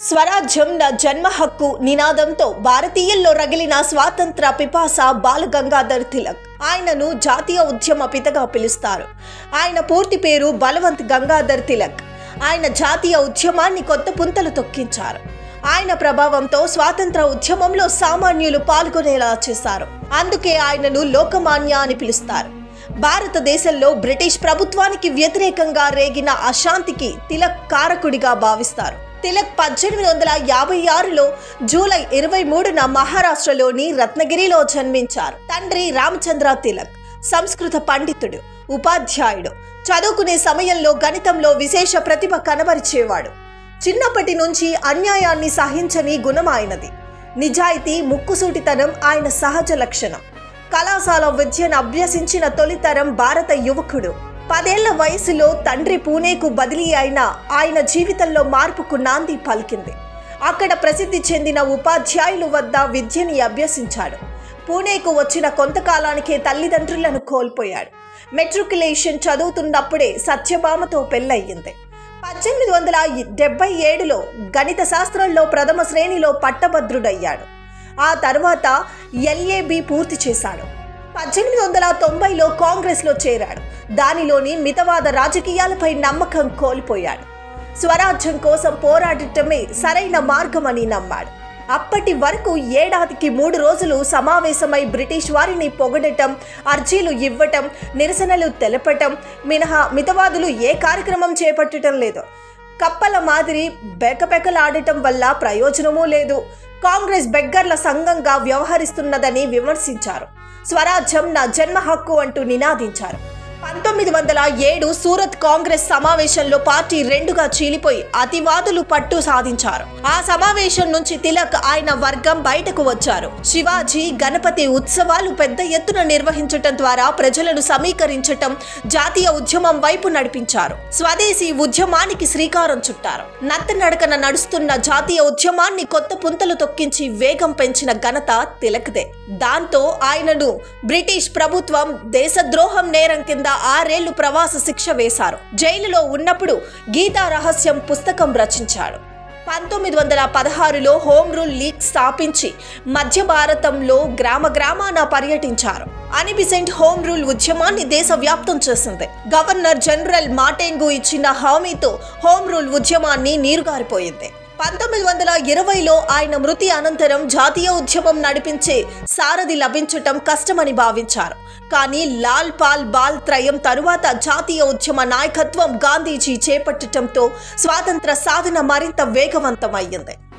స్వరాజ్యం నా జన్మ హక్కు నినాదంతో భారతీయుల్లో రగిలిన స్వాతంత్ర పిపాస బాలగంగాధర్ తిలక్. ఆయనను జాతీయ ఉద్యమ పితగా పిలుస్తారు. ఆయన పూర్తి పేరు బలవంత్ గంగాధర్ తిలక్. ఆయన జాతీయ ఉద్యమాన్ని కొత్త పుంతలు తొక్కించారు. ఆయన ప్రభావంతో స్వాతంత్ర ఉద్యమంలో సామాన్యులు పాల్గొనేలా చేశారు. అందుకే ఆయనను లోకమాన్య అని పిలుస్తారు. భారతదేశంలో బ్రిటిష్ ప్రభుత్వానికి వ్యతిరేకంగా రేగిన అశాంతికి తిలక్ కారకుడిగా భావిస్తారు. తిలక్ పద్దెనిమిది వందల యాభై ఆరులో జూలై ఇరవై మూడున మహారాష్ట్రలోని రత్నగిరిలో జన్మించారు. తండ్రి రామచంద్ర తిలక్ సంస్కృత పండితుడు ఉపాధ్యాయుడు. చదువుకునే సమయంలో గణితంలో విశేష ప్రతిభ కనబరిచేవాడు. చిన్నప్పటి నుంచి అన్యాయాన్ని సహించని గుణం ఆయనది నిజాయితీ ముక్కుసూటితనం ఆయన సహజ లక్షణం. కళాశాల విద్యను అభ్యసించిన తొలితరం భారత యువకుడు. పదేళ్ళ వయసులో తండ్రి పూణేకు బదిలీ అయిన ఆయన జీవితంలో మార్పుకు నాంది పలికింది. అక్కడ ప్రసిద్ధి చెందిన ఉపాధ్యాయుల వద్ద విద్యని అభ్యసించాడు. పూణేకు వచ్చిన కొంతకాలానికే తల్లిదండ్రులను కోల్పోయాడు. మెట్రికులేషన్ చదువుతున్నప్పుడే సత్యభామతో పెళ్ళయింది పద్దెనిమిది వందల డెబ్బై ఏడులో గణిత శాస్త్రంలో ప్రథమ శ్రేణిలో పట్టభద్రుడయ్యాడు. ఆ తర్వాత ఎల్ఏబి పూర్తి చేశాడు. పద్దెనిమిది వందల తొంభైలో కాంగ్రెస్లో చేరాడు. దానిలోని మితవాద రాజకీయాలపై నమ్మకం కోల్పోయాడు. స్వరాజ్యం కోసం పోరాడటమే సరైన మార్గమని నమ్మాడు. అప్పటి వరకు ఏడాదికి మూడు రోజులు సమావేశమై బ్రిటిష్ వారిని పొగడటం అర్జీలు ఇవ్వటం నిరసనలు తెలపటం మినహా మితవాదులు ఏ కార్యక్రమం చేపట్టడం లేదు. కప్పల మాదిరి బెకబెకలాడటం వల్ల ప్రయోజనమూ లేదు. కాంగ్రెస్ బెగ్గర్ల సంఘంగా వ్యవహరిస్తున్నదని విమర్శించారు. స్వరాజ్యం నా జన్మ హక్కు అంటూ నినాదించారు. పంతొమ్మిది వందల ఏడు సూరత్ కాంగ్రెస్ సమావేశంలో పార్టీ రెండుగా చీలిపోయి అతివాదులు పట్టు సాధించారు. ఆ సమావేశం నుంచి తిలక్ ఆయన వర్గం బయటకు వచ్చారు. శివాజీ గణపతి ఉత్సవాలు పెద్ద ఎత్తున నిర్వహించటం ద్వారా ప్రజలను సమీకరించటం జాతీయ ఉద్యమం వైపు నడిపించారు. స్వదేశీ ఉద్యమానికి శ్రీకారం చుట్టారు. నత్తనడకన నడుస్తున్న జాతీయ ఉద్యమాన్ని కొత్త పుంతలు తొక్కించి వేగం పెంచిన ఘనత తిలక్దే. దాంతో ఆయనను బ్రిటిష్ ప్రభుత్వం దేశద్రోహం నేరం కింద ఆరేళ్ళు ప్రవాస శిక్ష వేశారు. జైలులో ఉన్నప్పుడు గీతా రహస్యం పుస్తకం రచించాడు. పంతొమ్మిది వందల పదహారులో హోమ్ రూల్ లీగ్ స్థాపించి మధ్య భారతంలో గ్రామ గ్రామాన పర్యటించారు. అనిబిసెంట్ హోమ్ రూల్ ఉద్యమాన్ని దేశవ్యాప్తం చేసింది. గవర్నర్ జనరల్ మాటెంగు ఇచ్చిన హామీతో హోమ్ రూల్ ఉద్యమాన్ని నీరుగారిపోయింది. పంతొమ్మిది వందల ఇరవైలో ఆయన మృతి అనంతరం జాతీయ ఉద్యమం నడిపించే సారథి లభించటం కష్టమని భావించారు. కానీ లాల్ పాల్ బాల్ త్రయం తరువాత జాతీయ ఉద్యమ నాయకత్వం గాంధీజీ చేపట్టడంతో స్వాతంత్ర సాధన మరింత వేగవంతమయ్యింది.